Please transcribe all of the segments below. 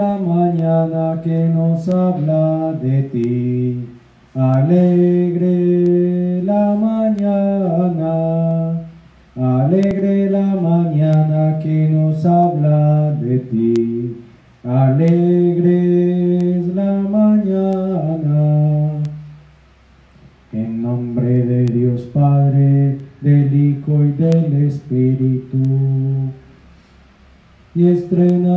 La mañana que nos habla de ti, alegre la mañana, alegre la mañana que nos habla de ti, alegre la mañana. En nombre de Dios Padre, del Hijo y del Espíritu. Y estrenamos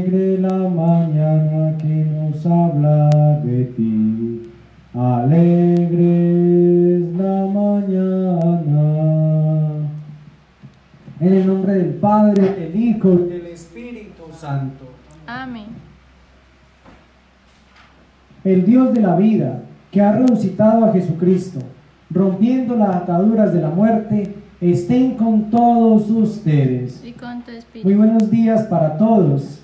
Alegre la mañana que nos habla de ti. Alegre es la mañana. En el nombre del Padre, del Hijo y del Espíritu Santo. Amén. El Dios de la vida, que ha resucitado a Jesucristo, rompiendo las ataduras de la muerte, estén con todos ustedes. Y con tu espíritu. Muy buenos días para todos.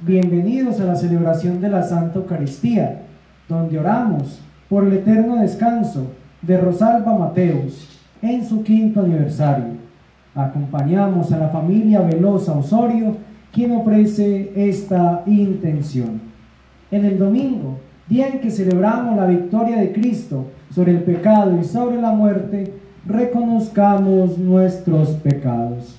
Bienvenidos a la celebración de la Santa Eucaristía, donde oramos por el eterno descanso de Rosalba Mateus en su quinto aniversario. Acompañamos a la familia Velosa Osorio, quien ofrece esta intención. En el domingo, día en que celebramos la victoria de Cristo sobre el pecado y sobre la muerte, reconozcamos nuestros pecados.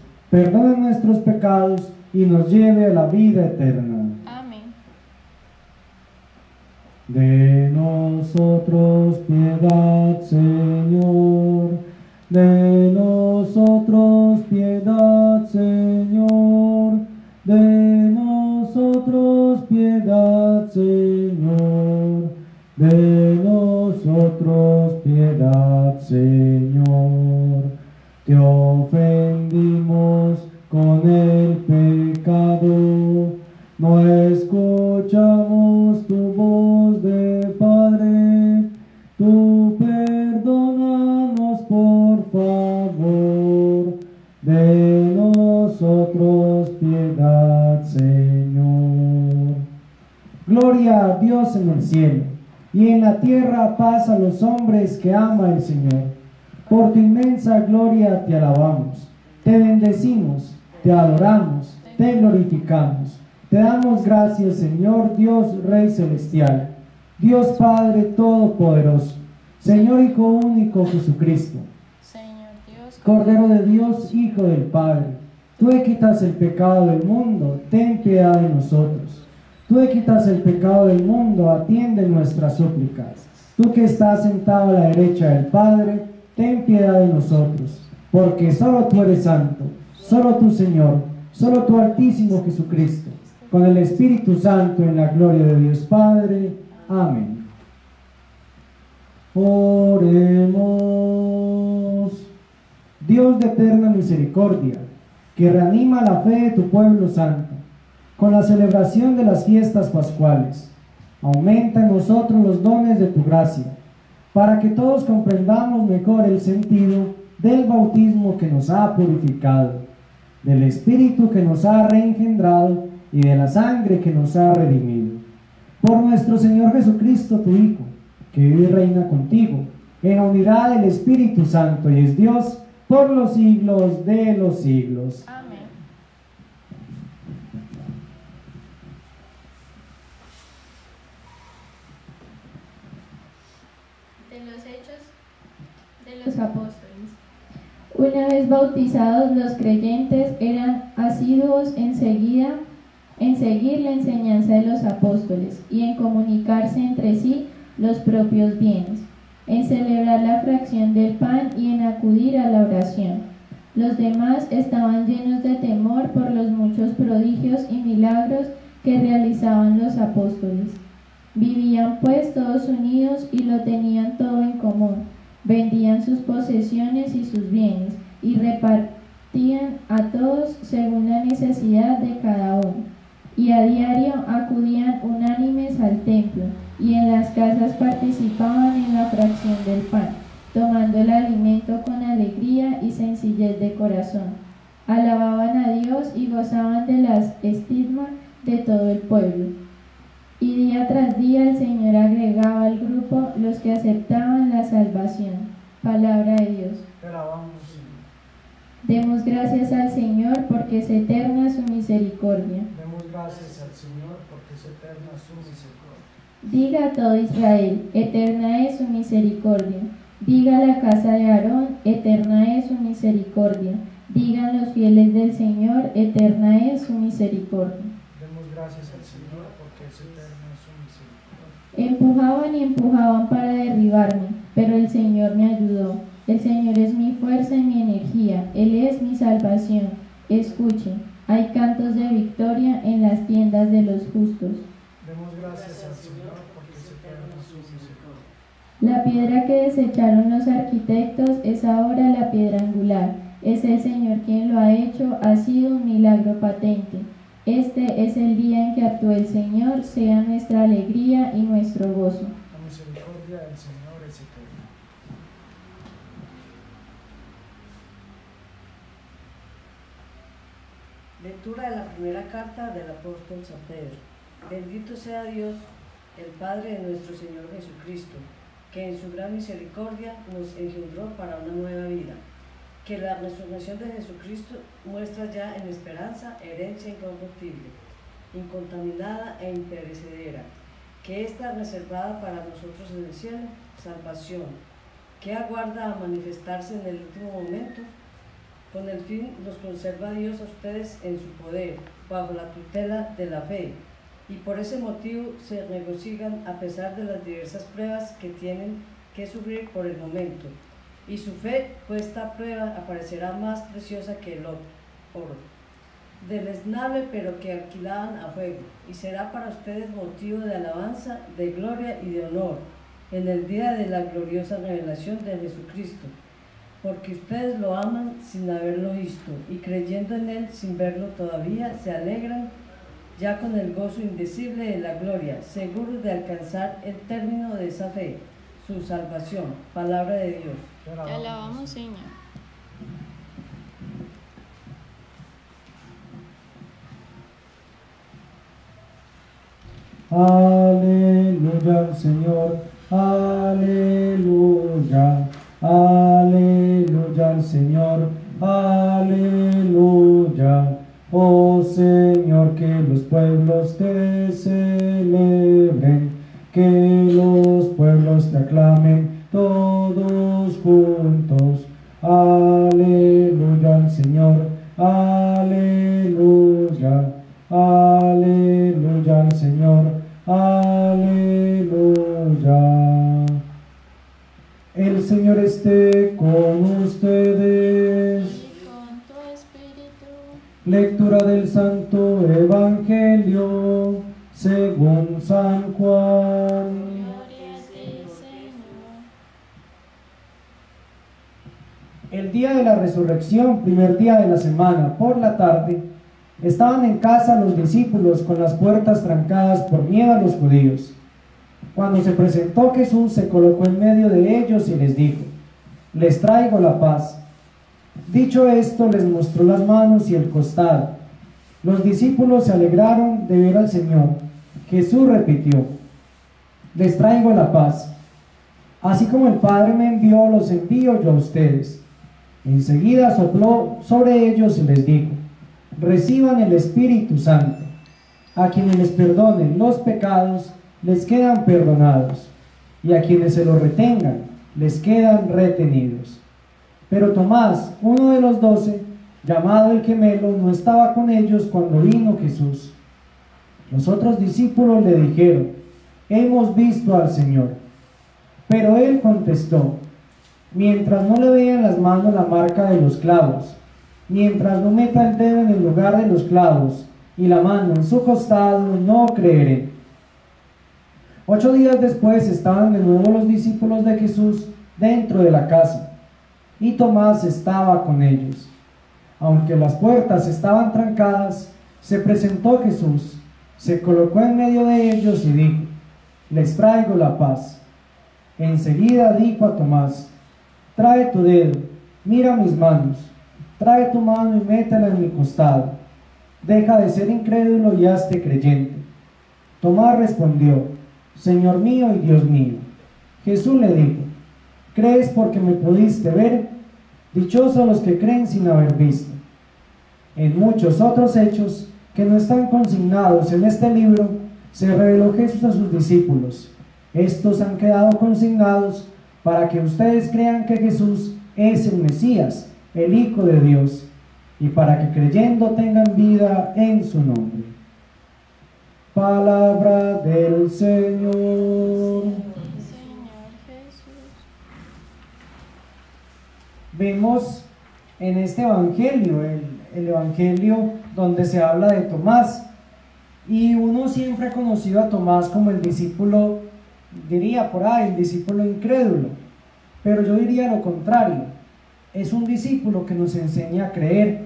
perdone nuestros pecados y nos lleve a la vida eterna. Amén. De nosotros piedad, Señor. De nosotros piedad, Señor. De nosotros piedad, Señor. De nosotros piedad, Señor. Te a los hombres que ama el Señor. Por tu inmensa gloria te alabamos, te bendecimos, te adoramos, te glorificamos. Te damos gracias, Señor Dios Rey Celestial, Dios Padre Todopoderoso, Señor Hijo único Jesucristo, Señor Dios. Cordero de Dios, Hijo del Padre. Tú quitas el pecado del mundo, ten piedad de nosotros. Tú quitas el pecado del mundo, atiende nuestras súplicas. Tú que estás sentado a la derecha del Padre, ten piedad de nosotros, porque solo tú eres santo, solo tú Señor, solo tú Altísimo Jesucristo, con el Espíritu Santo en la gloria de Dios Padre. Amén. Oremos. Dios de eterna misericordia, que reanima la fe de tu pueblo santo, con la celebración de las fiestas pascuales, aumenta en nosotros los dones de tu gracia, para que todos comprendamos mejor el sentido del bautismo que nos ha purificado, del Espíritu que nos ha reengendrado y de la sangre que nos ha redimido. Por nuestro Señor Jesucristo, tu Hijo, que vive y reina contigo, en la unidad del Espíritu Santo y es Dios por los siglos de los siglos. Amén. De los hechos de los apóstoles. Una vez bautizados los creyentes eran asiduos enseguida en seguir la enseñanza de los apóstoles y en comunicarse entre sí los propios bienes, en celebrar la fracción del pan y en acudir a la oración. Los demás estaban llenos de temor por los muchos prodigios y milagros que realizaban los apóstoles. Vivían pues todos unidos y lo tenían todo en común. Vendían sus posesiones y sus bienes y repartían a todos según la necesidad de cada uno. Y a diario acudían unánimes al templo y en las casas participaban en la fracción del pan, tomando el alimento con alegría y sencillez de corazón. Alababan a Dios y gozaban de las estigmas de todo el pueblo. Y día tras día el Señor agregaba al grupo los que aceptaban la salvación. Palabra de Dios. Demos gracias al Señor porque es eterna su misericordia. Demos gracias al Señor porque es eterna su misericordia. Diga a todo Israel, eterna es su misericordia. Diga a la casa de Aarón, eterna es su misericordia. Digan los fieles del Señor, eterna es su misericordia. Demos gracias al Señor porque es eterna su misericordia. Empujaban y empujaban para derribarme, pero el Señor me ayudó. El Señor es mi fuerza y mi energía, Él es mi salvación. Escuchen, hay cantos de victoria en las tiendas de los justos. Demos gracias al Señor porque su misericordia. La piedra que desecharon los arquitectos es ahora la piedra angular. Es el Señor quien lo ha hecho, ha sido un milagro patente. Este es el día en que actuó el Señor, sea nuestra alegría y nuestro gozo. La misericordia del Señor es eterna. Lectura de la primera carta del apóstol San Pedro. Bendito sea Dios, el Padre de nuestro Señor Jesucristo, que en su gran misericordia nos engendró para una nueva vida. Que la resurrección de Jesucristo muestra ya en esperanza herencia incorruptible, incontaminada e imperecedera, que está reservada para nosotros en el cielo, salvación, que aguarda a manifestarse en el último momento con el fin los conserva Dios a ustedes en su poder, bajo la tutela de la fe, y por ese motivo se regocijan a pesar de las diversas pruebas que tienen que sufrir por el momento. Y su fe, puesta a prueba, aparecerá más preciosa que el oro, deleznable pero que alquilaban a fuego, y será para ustedes motivo de alabanza, de gloria y de honor, en el día de la gloriosa revelación de Jesucristo porque ustedes lo aman sin haberlo visto y creyendo en Él sin verlo todavía, se alegran ya con el gozo indecible de la gloria, seguros de alcanzar el término de esa fe, su salvación. Palabra de Dios. Te alabamos, Señor. Aleluya al Señor, aleluya, aleluya al Señor, aleluya. Oh Señor, que los pueblos te celebren, que los pueblos te aclamen El día de la resurrección, primer día de la semana, por la tarde, estaban en casa los discípulos con las puertas trancadas por miedo a los judíos. Cuando se presentó Jesús, se colocó en medio de ellos y les dijo, les traigo la paz. Dicho esto, les mostró las manos y el costado. Los discípulos se alegraron de ver al Señor. Jesús repitió, les traigo la paz. Así como el Padre me envió, los envío yo a ustedes. Enseguida sopló sobre ellos y les dijo, reciban el Espíritu Santo. A quienes les perdonen los pecados, les quedan perdonados, y a quienes se los retengan, les quedan retenidos. Pero Tomás, uno de los doce, llamado el gemelo, no estaba con ellos cuando vino Jesús. Los otros discípulos le dijeron, hemos visto al Señor. Pero él contestó, mientras no le vean las manos la marca de los clavos, mientras no meta el dedo en el lugar de los clavos y la mano en su costado, no creeré. Ocho días después estaban de nuevo los discípulos de Jesús dentro de la casa y Tomás estaba con ellos. Aunque las puertas estaban trancadas, se presentó Jesús, se colocó en medio de ellos y dijo, les traigo la paz. Enseguida dijo a Tomás, trae tu dedo, mira mis manos, trae tu mano y métela en mi costado. Deja de ser incrédulo y hazte creyente. Tomás respondió, Señor mío y Dios mío. Jesús le dijo, ¿crees porque me pudiste ver? Dichosos los que creen sin haber visto. En muchos otros hechos que no están consignados en este libro, se reveló Jesús a sus discípulos. Estos han quedado consignados para que ustedes crean que Jesús es el Mesías, el Hijo de Dios, y para que creyendo tengan vida en su nombre. Palabra del Señor. Vemos en este Evangelio, el, el Evangelio donde se habla de Tomás, y uno siempre ha conocido a Tomás como el discípulo, diría por ahí, el discípulo incrédulo, pero yo diría lo contrario, es un discípulo que nos enseña a creer,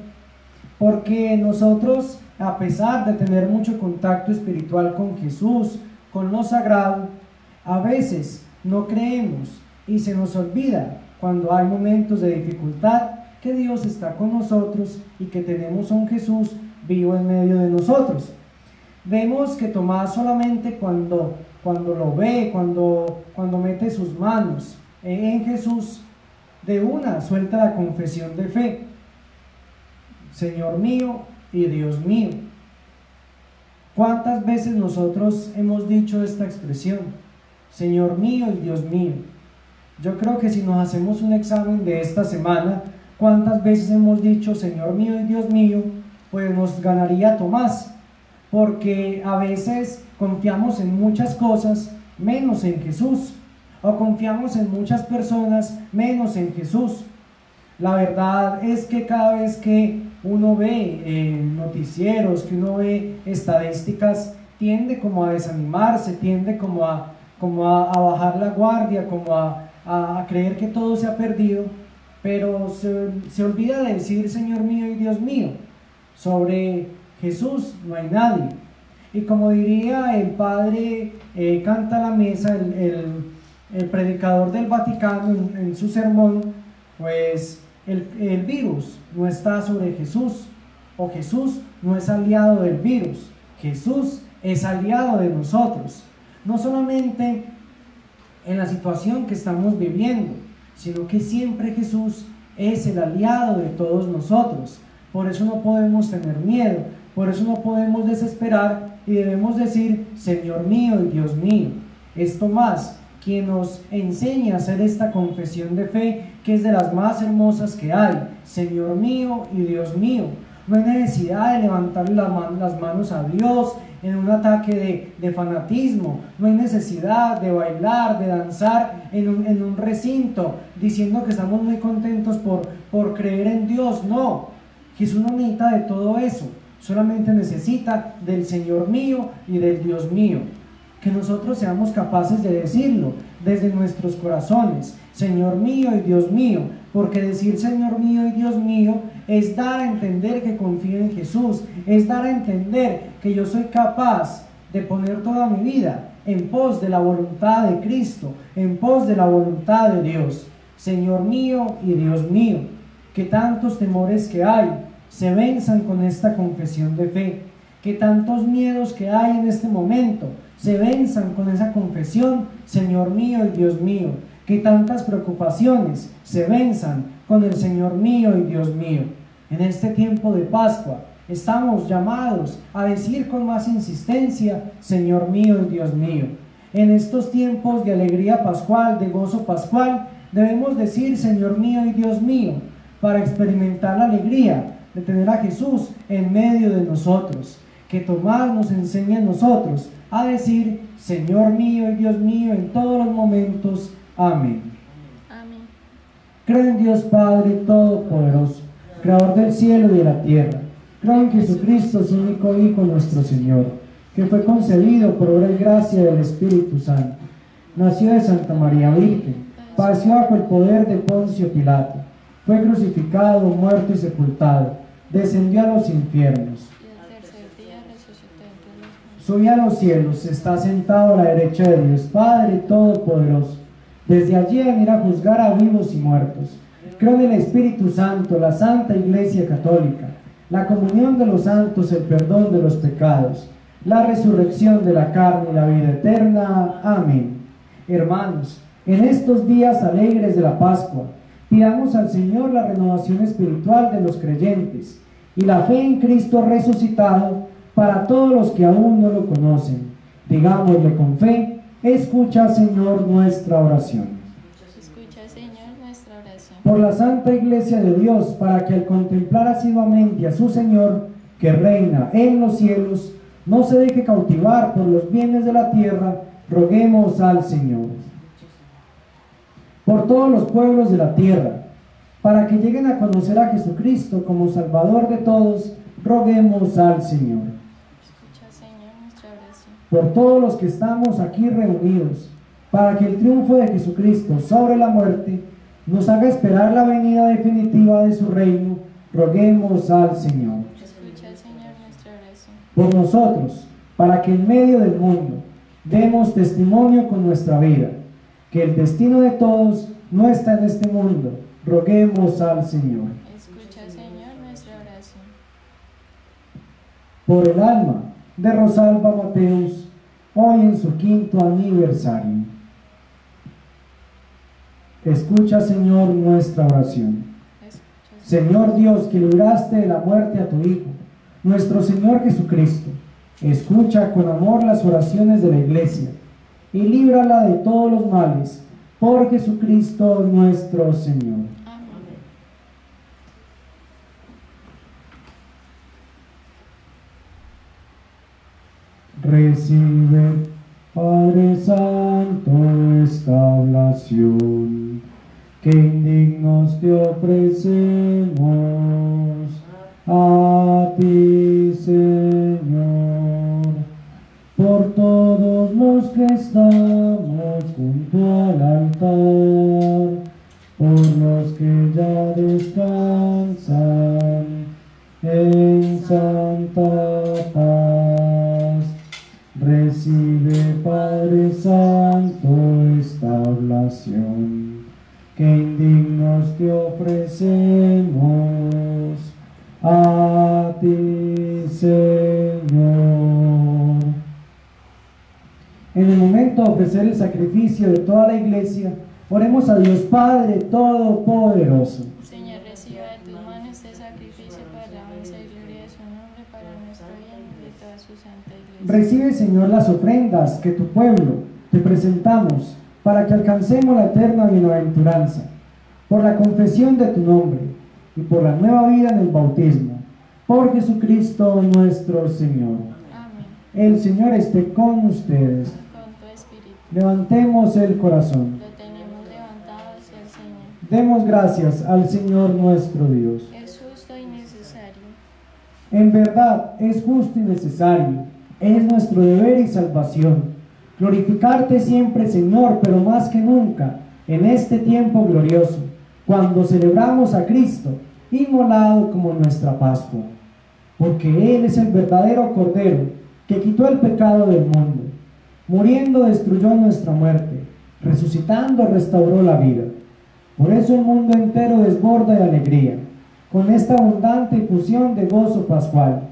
porque nosotros, a pesar de tener mucho contacto espiritual con Jesús, con lo sagrado, a veces no creemos y se nos olvida cuando hay momentos de dificultad que Dios está con nosotros y que tenemos a un Jesús vivo en medio de nosotros. Vemos que Tomás solamente cuando, cuando lo ve, cuando, cuando mete sus manos en Jesús, de una suelta la confesión de fe. Señor mío y Dios mío. ¿Cuántas veces nosotros hemos dicho esta expresión? Señor mío y Dios mío. Yo creo que si nos hacemos un examen de esta semana, ¿cuántas veces hemos dicho Señor mío y Dios mío? Pues nos ganaría Tomás, porque a veces confiamos en muchas cosas menos en Jesús, o confiamos en muchas personas menos en Jesús. La verdad es que cada vez que uno ve eh, noticieros, que uno ve estadísticas, tiende como a desanimarse, tiende como a, como a, a bajar la guardia, como a, a, creer que todo se ha perdido, pero se, se olvida de decir Señor mío y Dios mío. Sobre Jesús no hay nadie. Y como diría el padre eh, Canta la Mesa, el, el, predicador del Vaticano en, su sermón, pues el, virus no está sobre Jesús o Jesús no es aliado del virus. Jesús es aliado de nosotros. No solamente en la situación que estamos viviendo, sino que siempre Jesús es el aliado de todos nosotros. Por eso no podemos tener miedo, por eso no podemos desesperar y debemos decir, Señor mío y Dios mío. Es Tomás quien nos enseña a hacer esta confesión de fe que es de las más hermosas que hay. Señor mío y Dios mío. No hay necesidad de levantar las manos a Dios en un ataque de, de, fanatismo. No hay necesidad de bailar, de danzar en un, en un recinto diciendo que estamos muy contentos por, por creer en Dios. No, Jesús no necesita de todo eso. Solamente necesita del Señor mío y del Dios mío. Que nosotros seamos capaces de decirlo desde nuestros corazones. Señor mío y Dios mío. Porque decir Señor mío y Dios mío es dar a entender que confío en Jesús. Es dar a entender que yo soy capaz de poner toda mi vida en pos de la voluntad de Cristo, en pos de la voluntad de Dios. Señor mío y Dios mío. Que tantos temores que hay se venzan con esta confesión de fe. Que tantos miedos que hay en este momento se venzan con esa confesión, Señor mío y Dios mío. Que tantas preocupaciones se venzan con el Señor mío y Dios mío. En este tiempo de Pascua estamos llamados a decir con más insistencia, Señor mío y Dios mío. En estos tiempos de alegría pascual, de gozo pascual, debemos decir, Señor mío y Dios mío, para experimentar alegría de tener a Jesús en medio de nosotros. que Tomás nos enseñe a nosotros a decir, Señor mío y Dios mío, en todos los momentos. Amén. Amén. Creo en Dios Padre Todopoderoso, Creador del cielo y de la tierra. Creo en Jesucristo, su único Hijo, nuestro Señor, que fue concebido por obra y gracia del Espíritu Santo. Nació de Santa María Virgen, padeció bajo el poder de Poncio Pilato, fue crucificado, muerto y sepultado, descendió a los infiernos, subió a los cielos, está sentado a la derecha de Dios, Padre Todopoderoso. Desde allí venir a juzgar a vivos y muertos. Creo en el Espíritu Santo, la Santa Iglesia Católica, la comunión de los santos, el perdón de los pecados, la resurrección de la carne y la vida eterna. Amén. Hermanos, en estos días alegres de la Pascua, pidamos al Señor la renovación espiritual de los creyentes y la fe en Cristo resucitado para todos los que aún no lo conocen. Digámosle con fe, escucha Señor nuestra oración. Escucha, Señor, nuestra oración. Por la Santa Iglesia de Dios, para que al contemplar asiduamente a su Señor, que reina en los cielos, no se deje cautivar por los bienes de la tierra, roguemos al Señor. Por todos los pueblos de la tierra, para que lleguen a conocer a Jesucristo como Salvador de todos, roguemos al Señor. Escucha, Señor, nuestra oración. por todos los que estamos aquí reunidos, para que el triunfo de Jesucristo sobre la muerte nos haga esperar la venida definitiva de su reino, roguemos al Señor. Escucha, Señor, nuestra oración. Por nosotros, para que en medio del mundo demos testimonio con nuestra vida, que el destino de todos no está en este mundo, roguemos al Señor. Escucha, Señor, nuestra oración. Por el alma de Rosalba Mateus, hoy en su quinto aniversario. Escucha, Señor, nuestra oración. Señor Dios, que libraste de la muerte a tu Hijo, nuestro Señor Jesucristo, escucha con amor las oraciones de la Iglesia y líbrala de todos los males, por Jesucristo nuestro Señor. Amén. Recibe, Padre Santo, esta oblación, que indignos te ofrecemos. A ti, Señor, por todos los que estamos ofrecemos a ti, Señor. En el momento de ofrecer el sacrificio de toda la iglesia, oremos a Dios Padre Todopoderoso. Señor, reciba de tus manos este sacrificio para la alabanza y gloria de su nombre, para nuestro bien y de toda su santa iglesia. Recibe, Señor, las ofrendas que tu pueblo te presentamos para que alcancemos la eterna bienaventuranza, por la confesión de tu nombre y por la nueva vida en el bautismo, por Jesucristo nuestro Señor. Amén. El Señor esté con ustedes. Con tu espíritu. Levantemos el corazón. Lo tenemos levantado hacia el Señor. Demos gracias al Señor nuestro Dios. Es justo y necesario. En verdad es justo y necesario, es nuestro deber y salvación. Glorificarte siempre, Señor, pero más que nunca, en este tiempo glorioso, cuando celebramos a Cristo, inmolado como nuestra Pascua. Porque Él es el verdadero Cordero que quitó el pecado del mundo. Muriendo destruyó nuestra muerte, resucitando restauró la vida. Por eso el mundo entero desborda de alegría con esta abundante infusión de gozo pascual,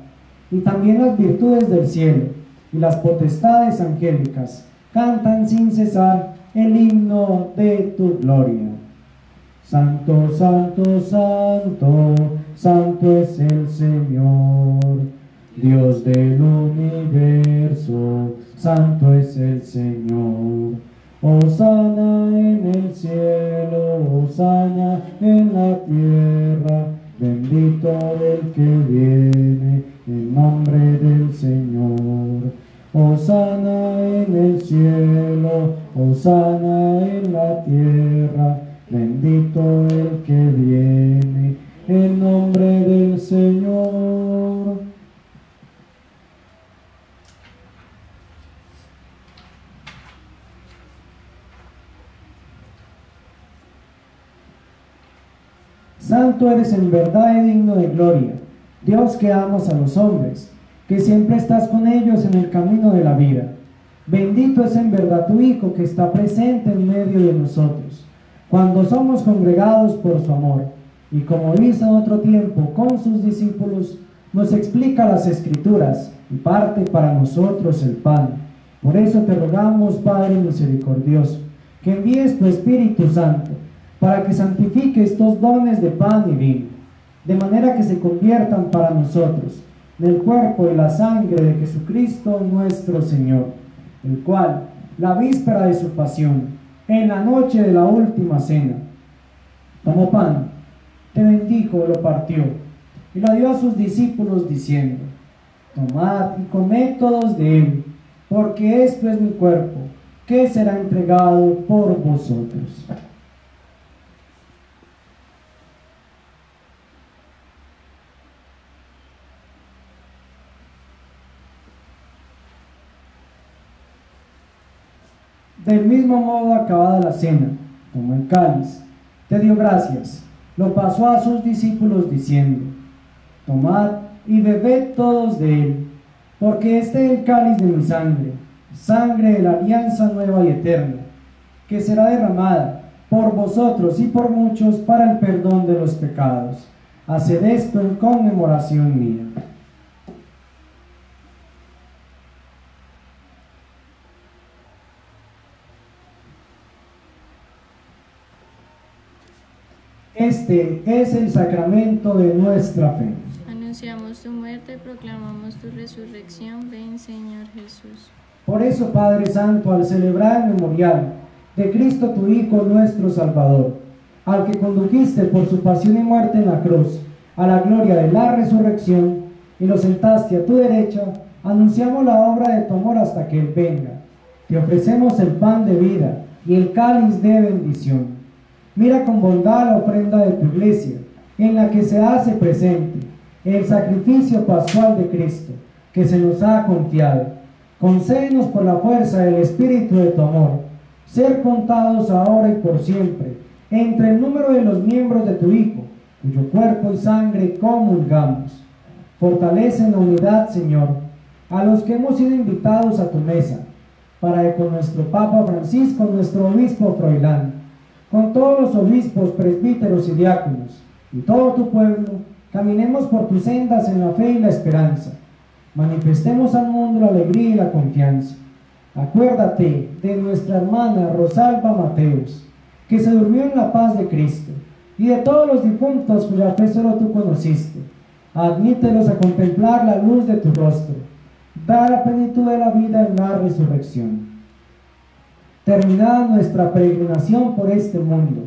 y también las virtudes del cielo y las potestades angélicas cantan sin cesar el himno de tu gloria. Santo, santo, santo, santo es el Señor, Dios del universo, santo es el Señor. Osana en el cielo, Osana en la tierra, bendito el que viene en nombre del Señor. Osana en el cielo, Osana en la tierra, bendito el que viene en nombre del Señor. Santo eres en verdad y digno de gloria, Dios que amas a los hombres, que siempre estás con ellos en el camino de la vida. Bendito es en verdad tu Hijo que está presente en medio de nosotros, cuando somos congregados por su amor, y como hizo en otro tiempo con sus discípulos, nos explica las escrituras y parte para nosotros el pan. Por eso te rogamos, Padre misericordioso, que envíes tu Espíritu Santo para que santifique estos dones de pan y vino, de manera que se conviertan para nosotros en el cuerpo y la sangre de Jesucristo nuestro Señor, el cual, la víspera de su pasión, en la noche de la última cena, tomó pan, te bendijo, lo partió, y lo dio a sus discípulos diciendo, tomad y comed todos de él, porque esto es mi cuerpo, que será entregado por vosotros. Del mismo modo, acabada la cena, como el cáliz, te dio gracias, lo pasó a sus discípulos diciendo, tomad y bebed todos de él, porque este es el cáliz de mi sangre, sangre de la alianza nueva y eterna, que será derramada por vosotros y por muchos para el perdón de los pecados. Haced esto en conmemoración mía. Este es el sacramento de nuestra fe. Anunciamos tu muerte, proclamamos tu resurrección. Ven, Señor Jesús. Por eso, Padre Santo, al celebrar el memorial de Cristo tu Hijo, nuestro Salvador, al que condujiste por su pasión y muerte en la cruz, a la gloria de la resurrección, y lo sentaste a tu derecha, anunciamos la obra de tu amor hasta que Él venga. Te ofrecemos el pan de vida y el cáliz de bendición. Mira con bondad la ofrenda de tu iglesia, en la que se hace presente el sacrificio pascual de Cristo, que se nos ha confiado. Concédenos por la fuerza del Espíritu de tu amor, ser contados ahora y por siempre, entre el número de los miembros de tu Hijo, cuyo cuerpo y sangre comulgamos. Fortalece en la unidad, Señor, a los que hemos sido invitados a tu mesa, para que con nuestro Papa Francisco, nuestro obispo Froilán, con todos los obispos, presbíteros y diáconos, y todo tu pueblo, caminemos por tus sendas en la fe y la esperanza. Manifestemos al mundo la alegría y la confianza. Acuérdate de nuestra hermana Rosalba Mateos, que se durmió en la paz de Cristo, y de todos los difuntos cuya fe solo tú conociste. Admítelos a contemplar la luz de tu rostro. Da la plenitud de la vida en la resurrección. Terminada nuestra peregrinación por este mundo,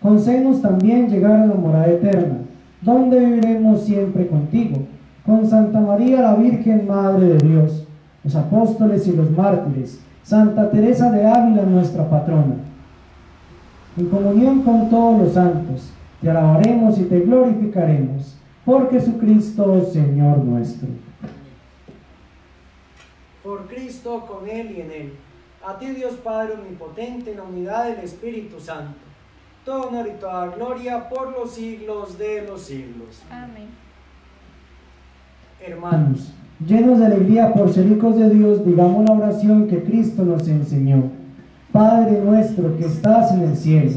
concédenos también llegar a la morada eterna, donde viviremos siempre contigo, con Santa María la Virgen Madre de Dios, los apóstoles y los mártires, Santa Teresa de Ávila nuestra patrona. En comunión con todos los santos, te alabaremos y te glorificaremos, por Jesucristo, Señor nuestro. Por Cristo, con Él y en Él a ti Dios Padre Omnipotente, en la unidad del Espíritu Santo. Todo honor y toda gloria por los siglos de los siglos. Amén. Hermanos, llenos de alegría por ser hijos de Dios, digamos la oración que Cristo nos enseñó. Padre nuestro que estás en el cielo,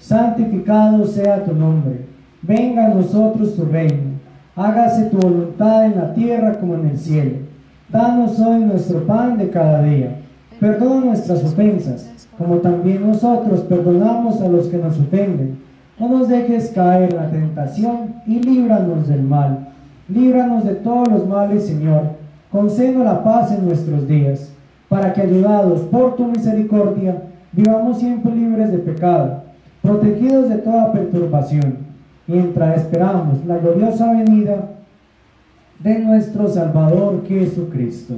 santificado sea tu nombre. Venga a nosotros tu reino. Hágase tu voluntad en la tierra como en el cielo. Danos hoy nuestro pan de cada día Perdona nuestras ofensas, como también nosotros perdonamos a los que nos ofenden. No nos dejes caer en la tentación y líbranos del mal. Líbranos de todos los males, Señor. Concédenos la paz en nuestros días, para que ayudados por tu misericordia, vivamos siempre libres de pecado, protegidos de toda perturbación, mientras esperamos la gloriosa venida de nuestro Salvador Jesucristo.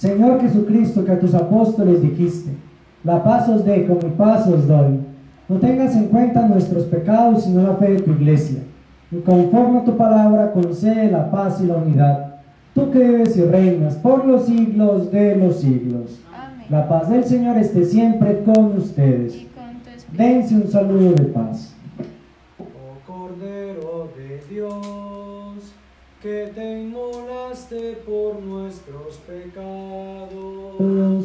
Señor Jesucristo, que a tus apóstoles dijiste, la paz os dejo, mi paz os doy. No tengas en cuenta nuestros pecados, sino la fe de tu iglesia. Y conforme a tu palabra, concede la paz y la unidad. Tú que vives y reinas por los siglos de los siglos. Amén. La paz del Señor esté siempre con ustedes. Y con tu espíritu. Dense un saludo de paz. Oh Cordero de Dios, que te inmolaste por nuestros pecados.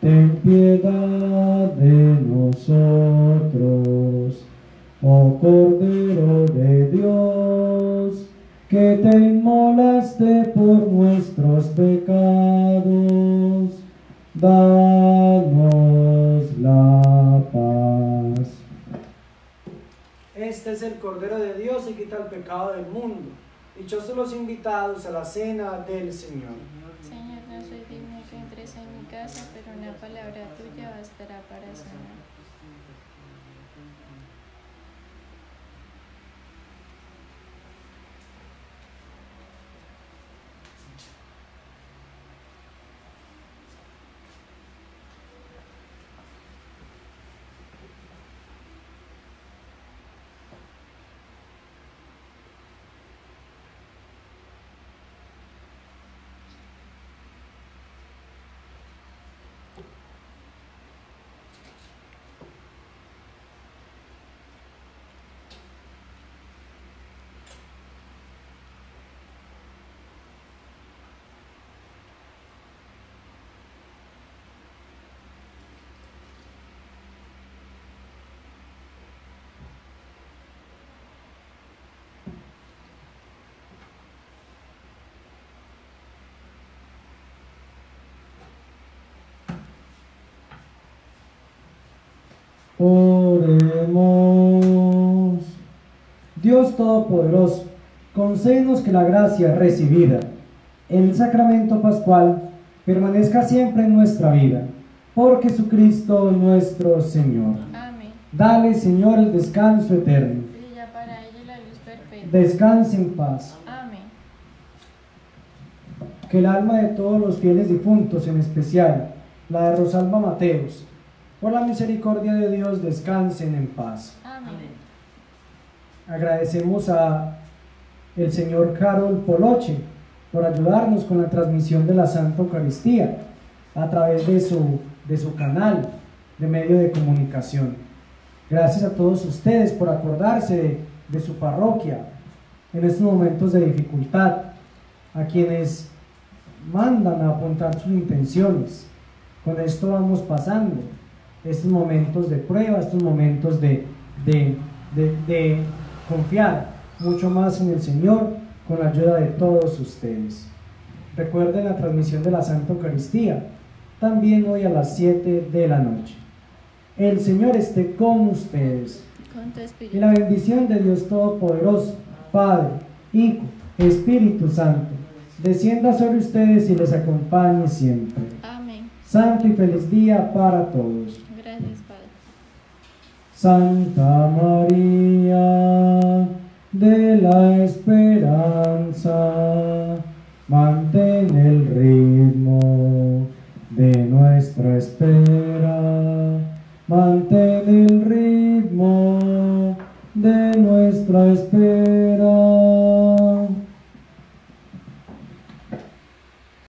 Ten piedad de nosotros. Oh Cordero de Dios, que te inmolaste por nuestros pecados, danos la paz. Este es el Cordero de Dios y quita el pecado del mundo. Dichosos los invitados a la cena del. Señor, no soy digno que entres en mi casa, pero una palabra tuya bastará para sanar. Oremos. Dios Todopoderoso, concédenos que la gracia recibida en el sacramento pascual permanezca siempre en nuestra vida. Por Jesucristo nuestro Señor. Amén. Dale, Señor, el descanso eterno. Brilla para ella la luz perfecta. Descanse en paz. Amén. Que el alma de todos los fieles difuntos, en especial la de Rosalba Mateos, por la misericordia de Dios, descansen en paz. Amén. Agradecemos a el señor Carol Poloche por ayudarnos con la transmisión de la Santa Eucaristía a través de su, de su canal de medio de comunicación. Gracias a todos ustedes por acordarse de, de su parroquia en estos momentos de dificultad, a quienes mandan a apuntar sus intenciones. Con esto vamos pasando estos momentos de prueba, estos momentos de, de, de, de confiar mucho más en el Señor con la ayuda de todos ustedes. Recuerden la transmisión de la Santa Eucaristía, también hoy a las 7 de la noche. El Señor esté con ustedes. Con tu Y espíritu. la bendición de Dios Todopoderoso, Padre, Hijo, Espíritu Santo, descienda sobre ustedes y les acompañe siempre. Amén. Santo y feliz día para todos. Santa María de la Esperanza, mantén el ritmo de nuestra esperanza.